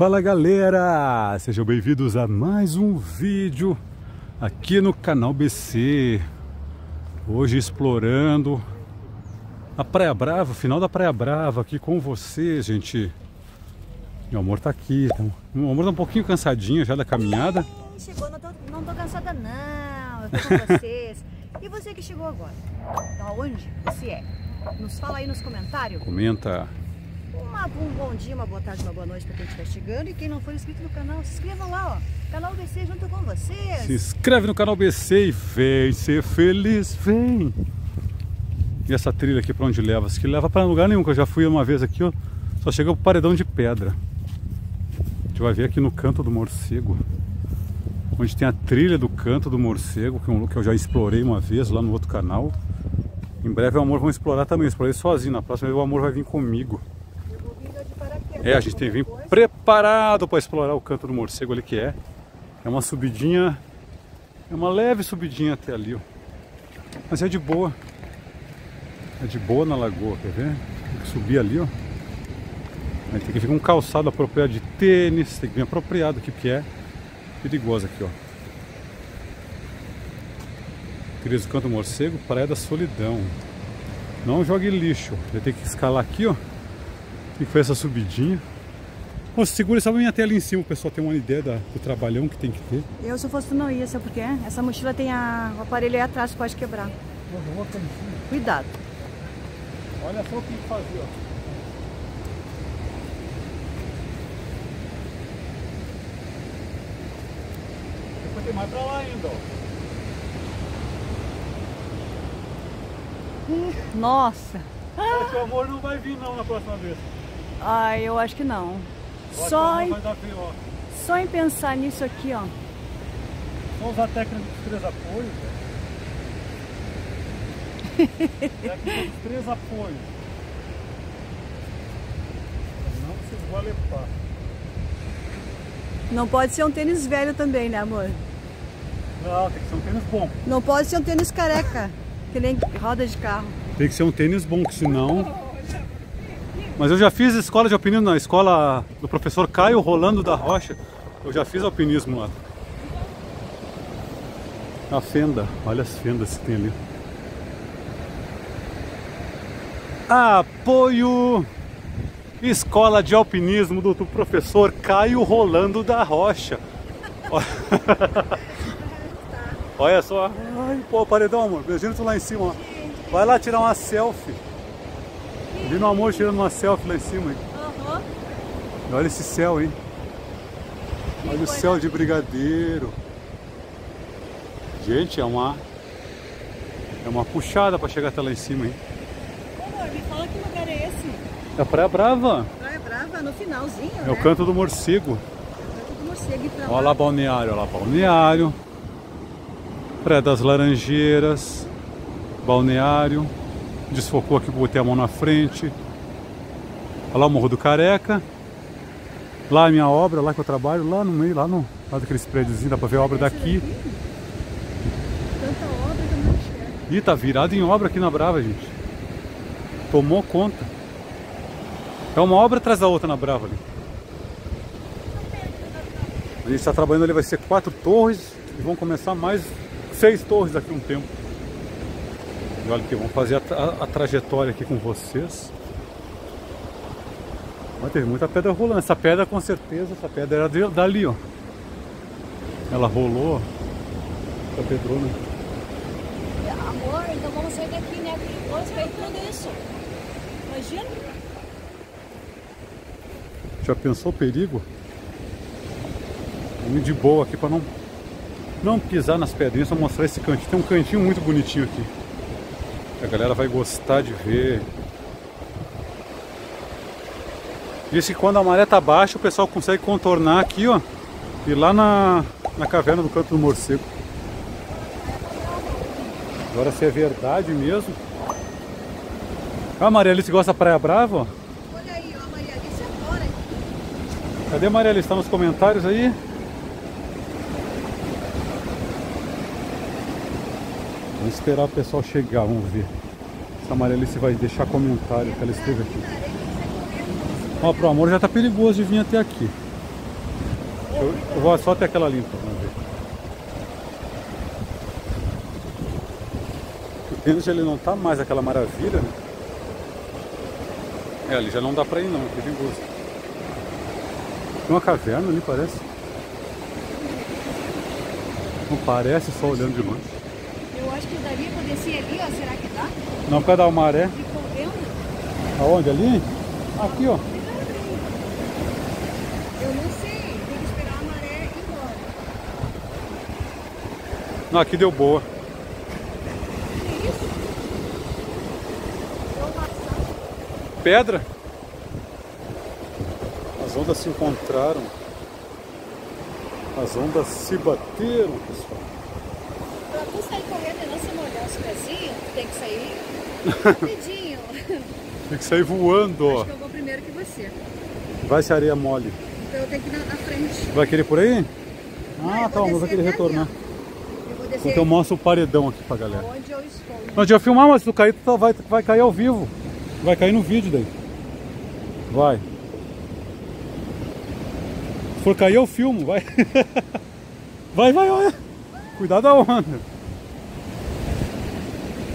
Fala galera, sejam bem-vindos a mais um vídeo aqui no canal BC. Hoje explorando a Praia Brava, o final da Praia Brava aqui com vocês, gente. Meu amor tá aqui, tá... meu amor tá um pouquinho cansadinho já da caminhada. Chegou, não tô, não tô cansada não, eu tô com vocês. e você que chegou agora, da onde você é? Nos fala aí nos comentários. Comenta uma, um bom dia, uma boa tarde, uma boa noite para quem estiver chegando. E quem não for inscrito no canal, se inscreva lá, ó. Canal BC junto com vocês. Se inscreve no canal BC e vem ser feliz, vem. E essa trilha aqui para onde leva? Isso que leva para lugar nenhum, que eu já fui uma vez aqui, ó. Só chega pro paredão de pedra. A gente vai ver aqui no canto do morcego. Onde tem a trilha do canto do morcego, que eu já explorei uma vez lá no outro canal. Em breve o amor vão explorar também. Eu explorei sozinho. Na próxima vez o amor vai vir comigo. É, a gente tem que vir preparado para explorar o canto do morcego ali que é. É uma subidinha, é uma leve subidinha até ali, ó. Mas é de boa. É de boa na lagoa, quer ver? Tem que subir ali, ó. Aí tem que vir um calçado apropriado de tênis, tem que vir apropriado aqui, porque é perigoso aqui, ó. Trilhas do Canto Morcego, Praia da Solidão. Não jogue lixo. Vai ter que escalar aqui, ó que foi essa subidinha. Pô, segura só minha tela ali em cima, o pessoal tem uma ideia da, do trabalhão que tem que ter. Eu, se eu fosse tu, não ia, sabe por quê? Essa mochila tem a, o aparelho aí atrás, pode quebrar. Cuidado. Olha só o que fazer, ó. Depois tem mais pra lá ainda, ó. Nossa! O amor não vai vir não na próxima vez. Ah, eu acho que não. Eu só, em, só em pensar nisso aqui, ó. Vamos usar a técnica dos três apoios, técnica dos três apoios. Não se valepar. Não pode ser um tênis velho também, né, amor? Não, tem que ser um tênis bom. Não pode ser um tênis careca, que nem roda de carro. Tem que ser um tênis bom, que senão mas eu já fiz escola de alpinismo na escola do professor Caio Rolando da Rocha. Eu já fiz alpinismo lá. A fenda, olha as fendas que tem ali. Apoio Escola de Alpinismo do, professor Caio Rolando da Rocha. Olha só. Ai, pô, paredão, amor. Beijinho lá em cima. Ó. Vai lá tirar uma selfie. Vi no amor tirando uma selfie lá em cima. Uhum. Olha esse céu, hein? Olha o céu de brigadeiro. Gente, é uma é uma puxada para chegar até lá em cima, hein? Amor, me fala que lugar é esse? É a Praia Brava. Praia Brava, no finalzinho, É né? o canto do morcego. É o canto do morcego. Pra olha lá balneário, olha lá balneário. Praia das Laranjeiras. Balneário desfocou aqui, botei a mão na frente. Olha lá o Morro do Careca. Lá a minha obra, lá que eu trabalho, lá no meio, lá no lá daqueles prédiozinhos, dá pra ver a obra daqui. Tanta obra que não enxerga. Ih, tá virado em obra aqui na Brava, gente. Tomou conta. É uma obra atrás da outra na Brava ali. A gente está trabalhando ali, vai ser quatro torres e vão começar mais seis torres daqui a um tempo. E olha aqui, vamos fazer a, a, a trajetória aqui com vocês. Mas teve muita pedra rolando. Essa pedra com certeza, essa pedra era de, dali, ó. Ela rolou, essa pedrona. Amor, então vamos sair daqui, né? Vamos ver tudo isso. Imagina. Já pensou o perigo? Vamos de boa aqui para não não pisar nas pedrinhas, vou mostrar esse cantinho. Tem um cantinho muito bonitinho aqui. A galera vai gostar de ver. Diz que quando a maré tá baixa o pessoal consegue contornar aqui, ó. E lá na, na caverna do canto do morcego. Agora se é verdade mesmo. Ah, a Maria Alice gosta da Praia Brava, ó. Olha aí, ó, a Maria Alice agora. Cadê a Maria Alice? Tá nos comentários aí? Esperar o pessoal chegar, vamos ver. Se a Marialice vai deixar comentário que ela esteve aqui. Ó, pro amor já tá perigoso de vir até aqui. Eu, eu vou só até aquela limpa. Vamos ver. O tênis ele não tá mais aquela maravilha, né? É, ali já não dá pra ir não, tem busca. Tem uma caverna ali, parece. Não parece só olhando de longe. Daria pra descer ali, ó. Será que dá? Não, por causa da maré. Aonde? Ali? Aqui, ó. Eu não sei. Tem que esperar a maré ir embora. Não, aqui deu boa. Que isso? Deu uma ação. Pedra. As ondas se encontraram. As ondas se bateram, pessoal. Tu sair correndo e não se molhar os pezinhos, tem que sair rapidinho. Tem que sair voando, ó. Acho que eu vou primeiro que você. Vai se areia mole. Então eu tenho que ir na, na frente. Vai querer por aí? Ah, eu tá, mas vai querer retornar. Eu vou descer Então eu mostro o paredão aqui pra galera. onde eu estou. Não adianta filmar, mas se tu cair, tu vai, vai cair ao vivo. Vai cair no vídeo daí. Vai. Se for cair, eu filmo, vai. Vai, vai, olha. Cuidado da onda.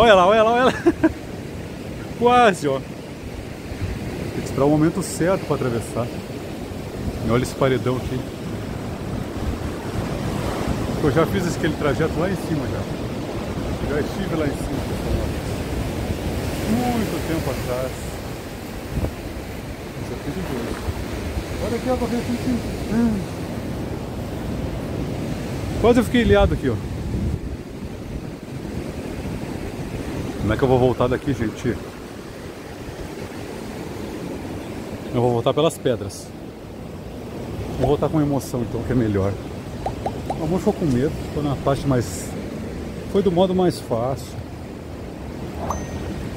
Olha lá, olha lá, olha lá. Quase, ó. Tem que esperar o momento certo para atravessar. E olha esse paredão aqui. Eu já fiz aquele trajeto lá em cima já. Já estive lá em cima, pessoal. Muito tempo atrás. Isso é perigoso. Olha aqui, ó, aqui. Ah. Quase eu fiquei ilhado aqui, ó. Como é que eu vou voltar daqui, gente? Eu vou voltar pelas pedras. Vou voltar com emoção, então, que é melhor. O amor ficou com medo, ficou na parte mais. Foi do modo mais fácil.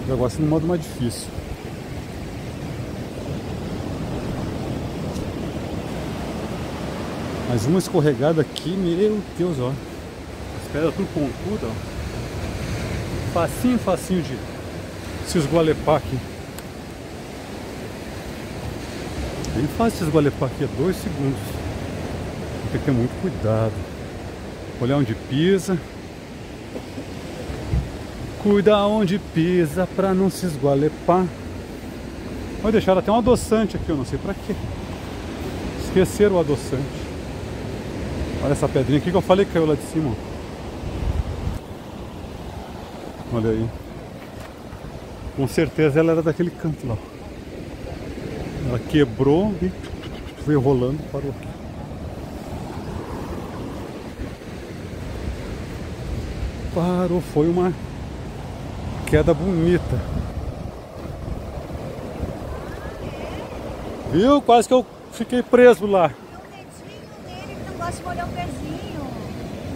O negócio no modo mais difícil. Mais uma escorregada aqui, meu Deus, ó. As pedras tudo pontuda, ó. Facinho, facinho de se esgualepar aqui. Bem fácil se esgualepar aqui, é dois segundos. Tem que ter muito cuidado. Olhar onde pisa. Cuida onde pisa pra não se esgualepar. Vai deixar até um adoçante aqui, eu não sei pra quê. Esqueceram o adoçante. Olha essa pedrinha aqui que eu falei que caiu lá de cima. ó. Olha aí. Com certeza ela era daquele canto lá. Ela quebrou e veio rolando e parou aqui. Parou, foi uma queda bonita. Viu? Quase que eu fiquei preso lá. Que não gosta de molhar o pezinho.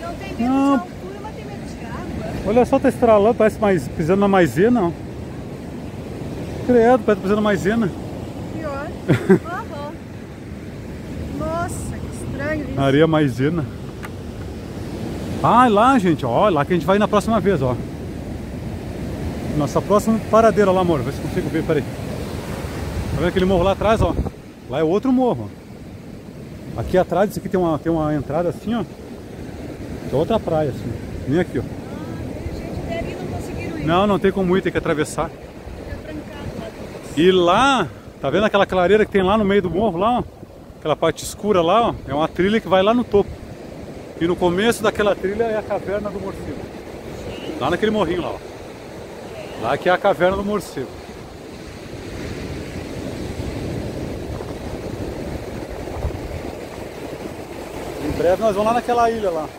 Não tem medo Não. de altura, mas tem medo de água. Olha só, tá estralando, parece mais pisando na maisena, ó. Credo, parece pisando na maisena. Pior. Aham. Nossa, que estranho isso. Areia maisena. Ah, lá, gente, ó, lá que a gente vai na próxima vez, ó. Nossa próxima paradeira lá, amor. Vê se consigo ver, peraí. Tá vendo aquele morro lá atrás, ó? Lá é outro morro. ó. Aqui atrás, isso aqui tem uma, tem uma entrada assim, ó. Que é outra praia, assim. Nem aqui, ó. Ah, gente, até ali não. Não, tem como ir, tem que atravessar. E lá, tá vendo aquela clareira que tem lá no meio do morro lá, ó? Aquela parte escura lá, ó, é uma trilha que vai lá no topo. E no começo daquela trilha é a caverna do morcego. Lá naquele morrinho lá, ó. Lá que é a caverna do morcego. Em breve nós vamos lá naquela ilha lá.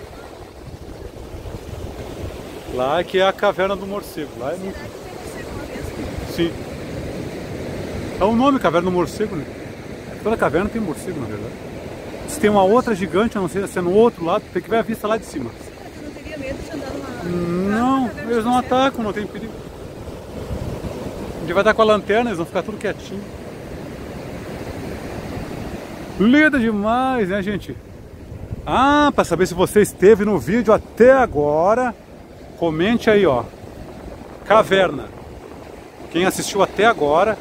Lá que é a caverna do morcego. Lá é muito. Sim. É o nome Caverna do Morcego, né? Toda caverna tem morcego, na verdade. Se tem uma outra gigante, eu não sei se é no outro lado, tem que ver a vista lá de cima. Não teria medo de andar numa. Não, eles não atacam, não tem perigo. A gente vai estar com a lanterna, eles vão ficar tudo quietinho. Linda demais, né, gente? Ah, para saber se você esteve no vídeo até agora, comente aí, ó. Caverna. Quem assistiu até agora,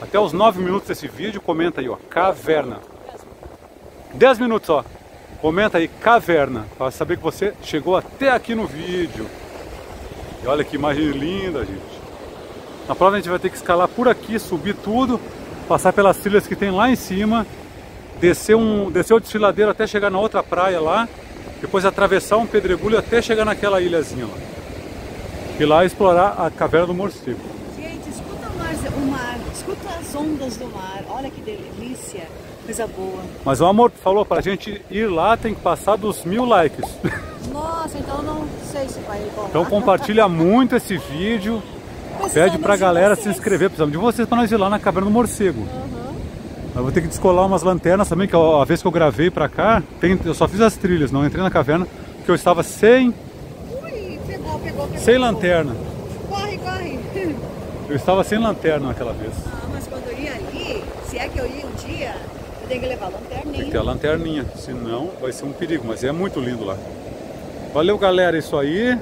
até os 9 minutos desse vídeo, comenta aí, ó. Caverna. 10 minutos, ó. Comenta aí, caverna, para saber que você chegou até aqui no vídeo. E olha que imagem linda, gente. Na prova a gente vai ter que escalar por aqui, subir tudo, passar pelas trilhas que tem lá em cima, descer, um, descer o desfiladeiro até chegar na outra praia lá, depois atravessar um pedregulho até chegar naquela ilhazinha lá. E lá explorar a caverna do morcego. Gente, escuta o mar, o mar, escuta as ondas do mar, olha que delícia, coisa boa. Mas o amor falou pra gente ir lá, tem que passar dos mil likes. Nossa, então não sei se vai bom. Então compartilha muito esse vídeo. Pede pra galera se inscrever, precisamos de vocês para nós ir lá na caverna do morcego. Uhum. Eu vou ter que descolar umas lanternas também, que a vez que eu gravei pra cá, tem, eu só fiz as trilhas, não entrei na caverna, porque eu estava sem, sem lanterna. Corre, corre. Eu estava sem lanterna naquela vez. Ah, mas quando eu ia ali, se é que eu ia um dia, eu tenho que levar lanterninha. Tem que ter a lanterninha, senão vai ser um perigo, mas é muito lindo lá. Valeu galera, isso aí.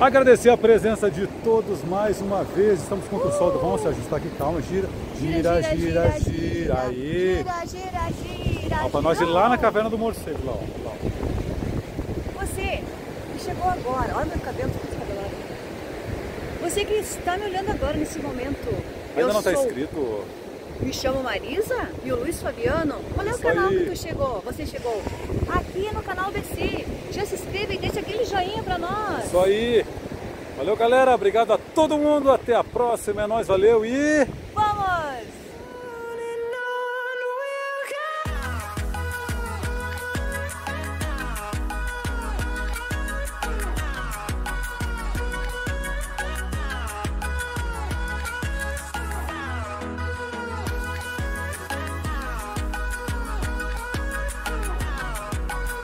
Agradecer a presença de todos mais uma vez. Estamos contra o sol. Vamos se ajustar aqui, calma. Gira, gira, gira, gira. Aí. Gira, gira, gira. Ó, pra nós ir lá na caverna do morcego. Lá, ó. Você chegou agora, olha meu cabelo, descabelado. Você que está me olhando agora nesse momento. Ainda não tá sou, escrito. Me chamo Marisa e o Luiz Fabiano. Qual é o Isso canal aí. que tu chegou? Você chegou aqui no canal BC. Já se inscreva e deixa aquele joinha pra nós. Isso aí. Valeu galera, obrigado a todo mundo. Até a próxima. É nóis, valeu e.